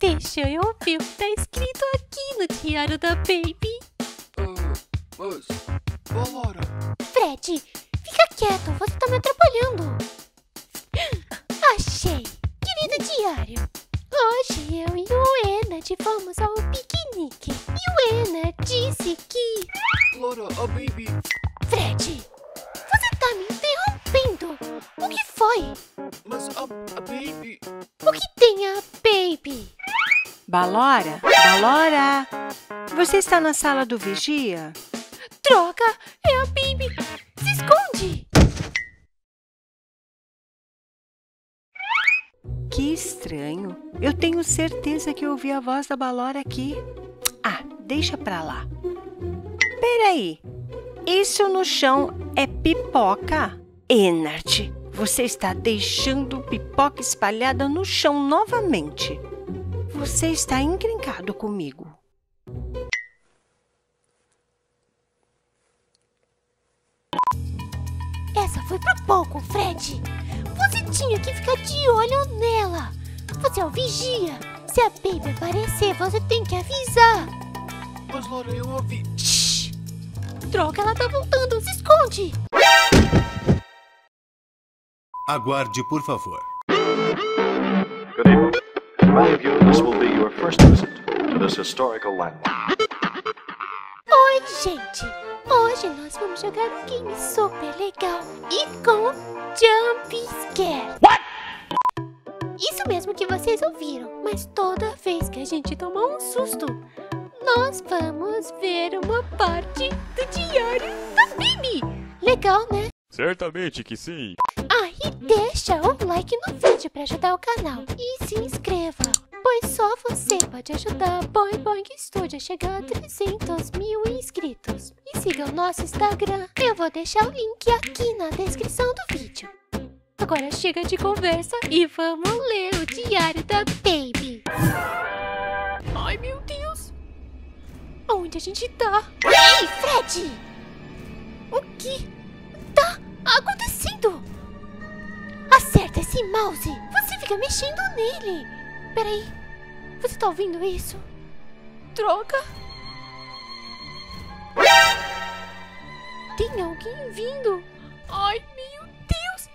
Deixa eu ver o que tá escrito aqui no diário da Baby. Ah, mas, Fred, fica quieto, você tá me atrapalhando. Achei. Querido diário, hoje eu e o Enad fomos ao piquenique. E o Enad disse que... Lara, a Baby, Balora? Balora? Você está na sala do vigia? Droga, é a Baby. Se esconde. Que estranho. Eu tenho certeza que ouvi a voz da Balora aqui. Ah, deixa pra lá. Peraí. Isso no chão é pipoca? Enart, você está deixando pipoca espalhada no chão novamente. Você está encrencado comigo. Essa foi por pouco, Fred. Você tinha que ficar de olho nela. Você é o vigia. Se a Baby aparecer, você tem que avisar. mas Lara, eu ouvi. Shhh. Droga, ela tá voltando. Se esconde. Aguarde, por favor. Many of you, this will be your first visit to this historical landmark. Oi, gente. Hoje nós vamos jogar um game super legal e com Jump Scare. What? Isso mesmo que vocês ouviram, mas toda vez que a gente tomar um susto, nós vamos ver uma parte do diário da Bibi. Legal, né? Certamente que sim. Ah, deixa um like no vídeo para ajudar o canal e se inscreva, pois só você pode ajudar a Boing Boing Studio a chegar a 300 mil inscritos. E siga o nosso Instagram, eu vou deixar o link aqui na descrição do vídeo. Agora chega de conversa e vamos ler o diário da Baby. Ai meu Deus! Onde a gente tá? Ei, Fred! O que Esse mouse! Você fica mexendo nele! Peraí, você tá ouvindo isso? Droga! Tem alguém vindo! Ai, meu Deus!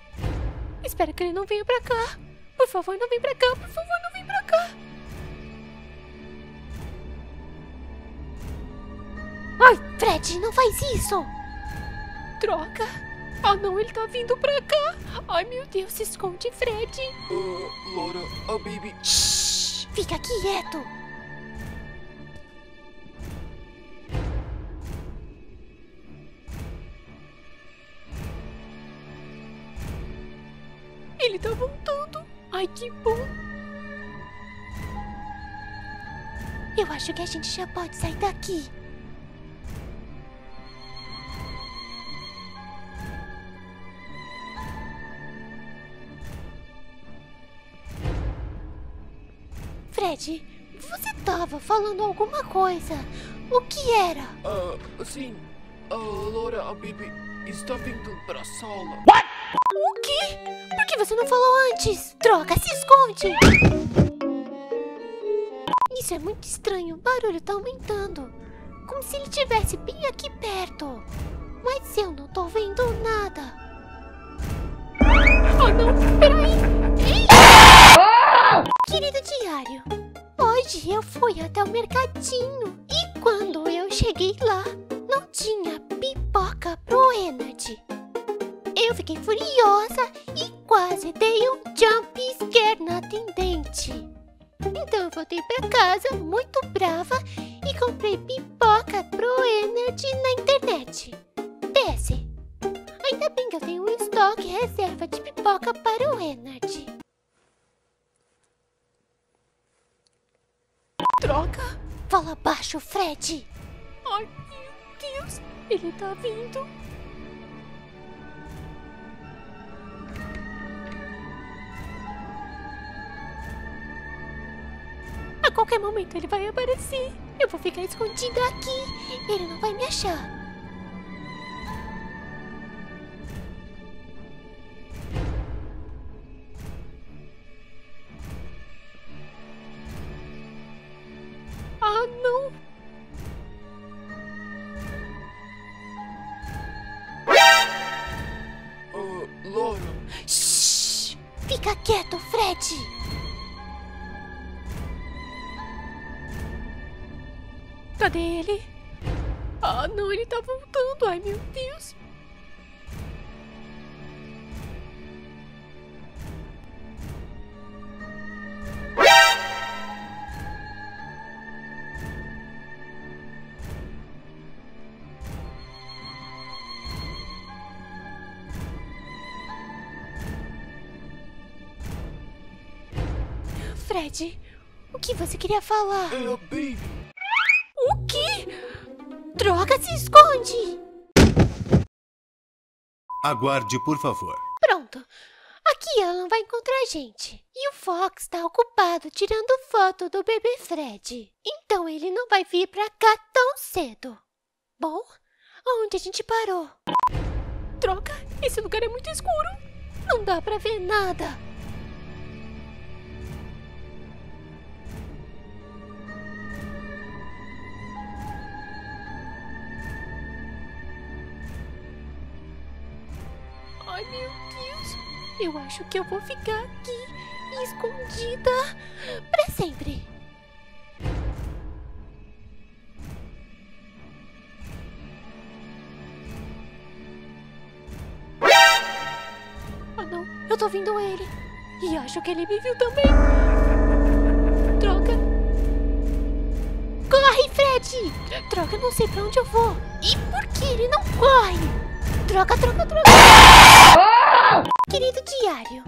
Espero que ele não venha pra cá! Por favor, não vem pra cá! Por favor, não vem pra cá! Ai, Fred, não faz isso! Droga! Ah não, ele tá vindo pra cá! Ai meu Deus, se esconde, Fred! Ah, Lara, a Baby, Shhh, fica quieto! Ele tá voltando! Ai que bom! Eu acho que a gente já pode sair daqui. Fred, você tava falando alguma coisa. O que era? ah, sim, a Lara, a Baby está vindo para a sala. O quê? Por que você não falou antes? Droga, se esconde! Isso é muito estranho. O barulho tá aumentando. Como se ele estivesse bem aqui perto. Mas eu não tô vendo nada. Oh não, peraí! Querido diário, hoje eu fui até o mercadinho. E quando eu cheguei lá, não tinha pipoca pro Enad. Eu fiquei furiosa e quase dei um jump scare na atendente. Então eu voltei pra casa muito brava e comprei pipoca pro Enerd na internet. Desce. Ainda bem que eu tenho um estoque reserva de pipoca para o Enerd. Droga! Fala baixo, Fred! Ai, meu Deus! Ele tá vindo! A qualquer momento ele vai aparecer. Eu vou ficar escondida aqui. Ele não vai me achar. Fica quieto, Fred! Cadê ele? Ah, não, ele tá voltando. Ai, meu Deus. Fred, o que você queria falar? é a Baby. O quê? Droga, se esconde! Aguarde, por favor. Pronto. Aqui ela não vai encontrar a gente. E o Fox está ocupado tirando foto do bebê Fred. Então ele não vai vir pra cá tão cedo. Bom, onde a gente parou? Troca, esse lugar é muito escuro. Não dá pra ver nada. Ai, meu Deus. Eu acho que eu vou ficar aqui, escondida, pra sempre. Ah, não. Eu tô vendo ele. E acho que ele me viu também. Droga. Corre, Fred! Droga, não sei pra onde eu vou. E por que ele não corre? Droga, droga, droga. Querido diário,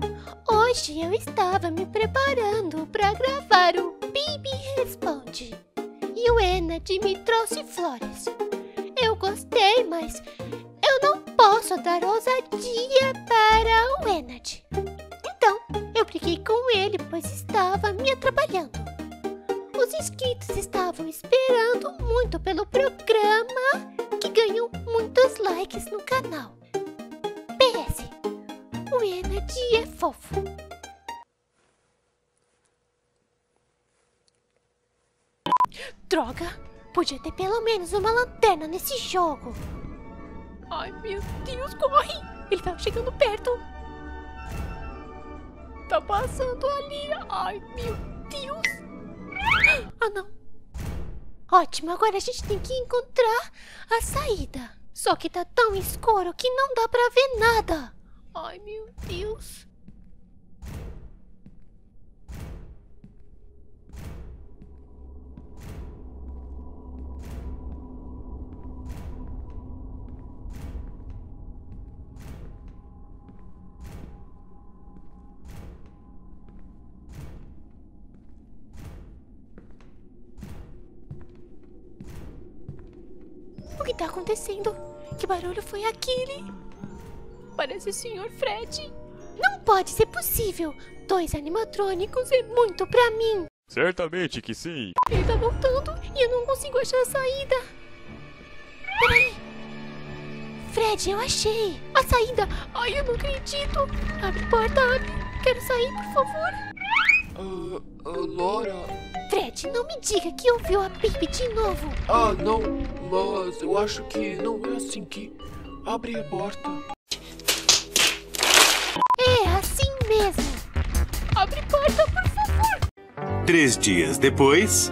hoje eu estava me preparando para gravar o Bibi Responde. E o Enad me trouxe flores. Eu gostei, mas eu não posso dar ousadia para o Enad. Então, eu briguei com ele, pois estava me atrapalhando. Os inscritos estavam esperando muito pelo programa que ganhou likes no canal. PS, o Enad é fofo. Droga! Podia ter pelo menos uma lanterna nesse jogo. Ai, meu Deus, corre! Ele tá chegando perto. Tá passando ali. Ai, meu Deus. Ah, não. Ótimo, agora a gente tem que encontrar a saída. Só que tá tão escuro que não dá pra ver nada. Ai, meu Deus. Tá acontecendo? Que barulho foi aquele? Parece o Sr. Fred. Não pode ser possível. Dois animatrônicos é muito pra mim. Certamente que sim. Ele tá voltando e eu não consigo achar a saída. Peraí. Fred, eu achei. A saída. Ai, eu não acredito. Abre a porta, abre. Quero sair, por favor. Ah, ah, Laura. Fred, não me diga que ouviu a Baby de novo. Ah, não, mas eu acho que não é assim que abre a porta. É assim mesmo. Abre porta, por favor. Três dias depois.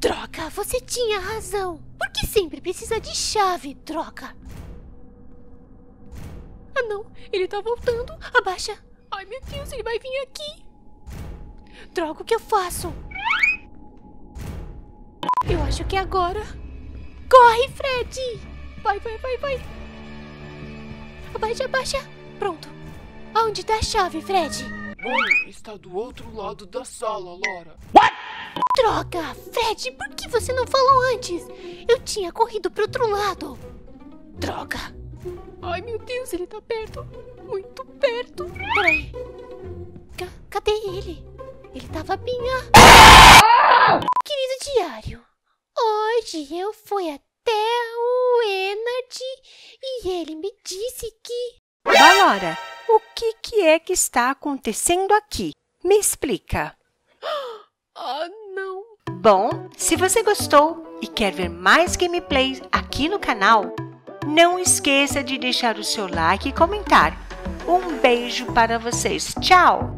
Droga, você tinha razão. Por que sempre precisa de chave, droga? Ah, não. Ele tá voltando. Abaixa. Ai, meu Deus, ele vai vir aqui. Droga, o que eu faço? Eu acho que é agora. Corre, Fred! Vai, vai, vai, vai. Abaixa, abaixa. Pronto. Aonde tá a chave, Fred? Bom, está do outro lado da sala, Laura. Droga! Fred, por que você não falou antes? Eu tinha corrido pro outro lado. Droga! Ai, meu Deus, ele tá perto. Muito perto. Peraí. Ca- cadê ele? Ele tava bem a... Querido diário, hoje eu fui até o Enad e ele me disse que... Balora, o que, que é que está acontecendo aqui? Me explica. Ah, não. Bom, Se você gostou e quer ver mais gameplays aqui no canal, não esqueça de deixar o seu like e comentar. Um beijo para vocês. Tchau!